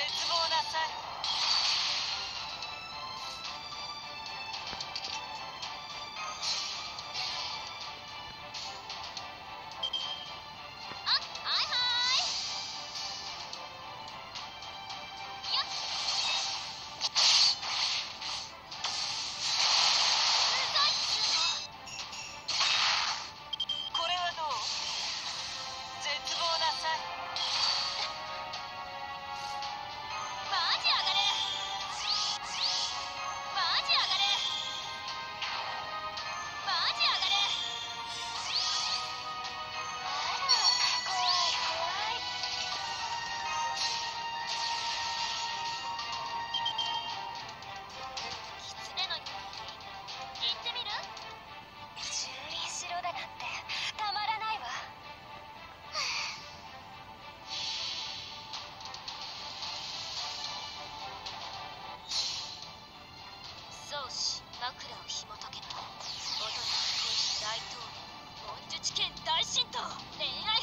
絶望なさい恋愛